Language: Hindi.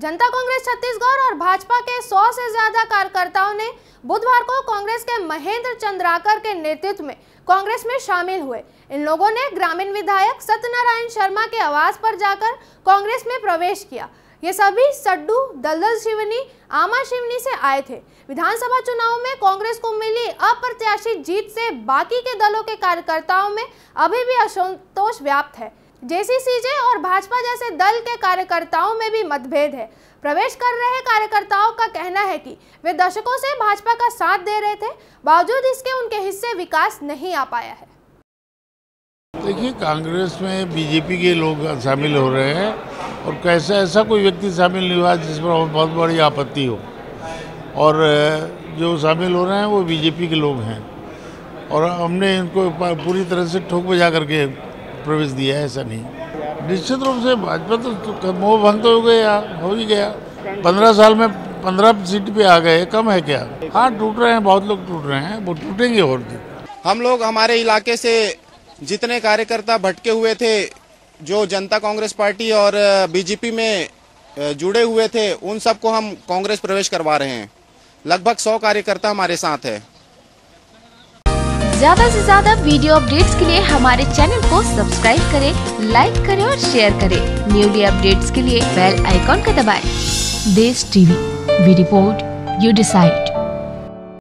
जनता कांग्रेस, छत्तीसगढ़ और भाजपा के 100 से ज़्यादा कार्यकर्ताओं ने बुधवार को कांग्रेस के महेंद्र चंद्राकर के नेतृत्व में कांग्रेस में शामिल हुए। इन लोगों ने ग्रामीण विधायक सत्यनारायण शर्मा के आवास पर जाकर कांग्रेस में प्रवेश किया। ये सभी सड्डू, दलदल शिवनी, आमा शिवनी से आए थे। विधानसभा चुनाव में कांग्रेस को मिली अप्रत्याशित जीत से बाकी के दलों के कार्यकर्ताओं में अभी भी असंतोष व्याप्त है। जेसीसीजे और भाजपा जैसे दल के कार्यकर्ताओं में भी मतभेद है। प्रवेश कर रहे कार्यकर्ताओं का कहना है कि वे दशकों से भाजपा का साथ दे रहे थे, बावजूद इसके उनके हिस्से विकास नहीं आ पाया है। देखिए, कांग्रेस में बीजेपी के लोग शामिल हो रहे हैं और कैसे ऐसा कोई व्यक्ति शामिल नहीं हुआ जिस पर बहुत बड़ी आपत्ति हो। और जो शामिल हो रहे हैं वो बीजेपी के लोग हैं। और हमने इनको पूरी तरह से ठोक बजा करके प्रवेश दिया है ऐसा नहीं। निश्चित रूप से भाजपा तो मोह भंग तो हो गया, हो ही गया। पंद्रह साल में पंद्रह सीट पे आ गए, कम है क्या? हाँ टूट रहे हैं, बहुत लोग टूट रहे हैं, वो टूटेंगे और भी। हम लोग हमारे इलाके से जितने कार्यकर्ता भटके हुए थे, जो जनता कांग्रेस पार्टी और बीजेपी में जुड़े हुए थे, उन सबको हम कांग्रेस प्रवेश करवा रहे हैं। लगभग सौ कार्यकर्ता हमारे साथ है। ज़्यादा से ज़्यादा वीडियो अपडेट्स के लिए हमारे चैनल को सब्सक्राइब करें, लाइक करें और शेयर करें। न्यूली अपडेट्स के लिए बेल आइकॉन का दबाएँ। Desh TV we report you decide